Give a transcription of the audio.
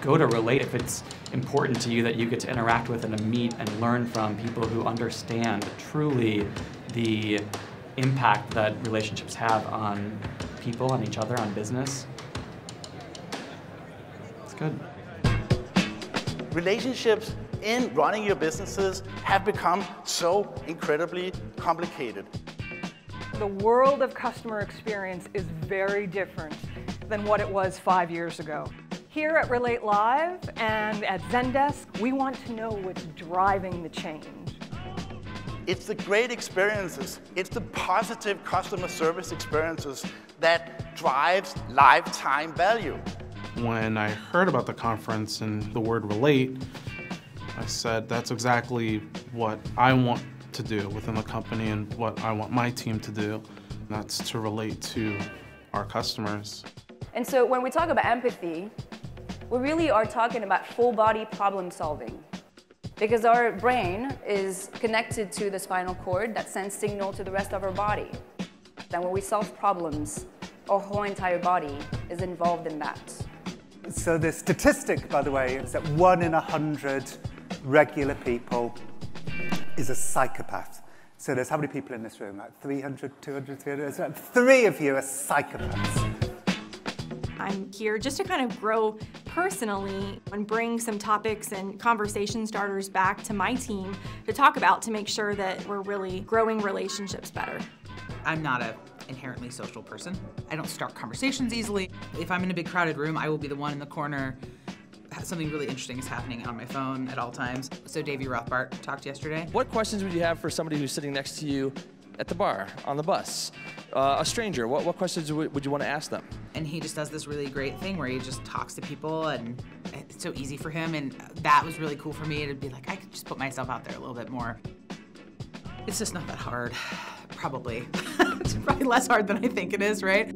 go to Relate if it's important to you that you get to interact with and meet and learn from people who understand truly the impact that relationships have on people, on each other, on business. It's good. Relationships in running your businesses have become so incredibly complicated. The world of customer experience is very different than what it was five years ago. Here at Relate Live and at Zendesk, we want to know what's driving the change. It's the great experiences, it's the positive customer service experiences that drives lifetime value. When I heard about the conference and the word relate, I said that's exactly what I want to do within the company and what I want my team to do. That's to relate to our customers. And so when we talk about empathy, we really are talking about full body problem solving. Because our brain is connected to the spinal cord that sends signal to the rest of our body. And when we solve problems, our whole entire body is involved in that. So the statistic, by the way, is that one in a hundred regular people is a psychopath. So there's how many people in this room? Like 300, 200, 300? Three of you are psychopaths. I'm here just to kind of grow personally and bring some topics and conversation starters back to my team to talk about to make sure that we're really growing relationships better. I'm not a inherently social person. I don't start conversations easily. If I'm in a big crowded room, I will be the one in the corner something really interesting is happening on my phone at all times. So Davy Rothbart talked yesterday. What questions would you have for somebody who's sitting next to you at the bar, on the bus? Uh, a stranger, what, what questions would, would you want to ask them? And he just does this really great thing where he just talks to people and it's so easy for him and that was really cool for me to be like, I could just put myself out there a little bit more. It's just not that hard, probably. it's probably less hard than I think it is, right?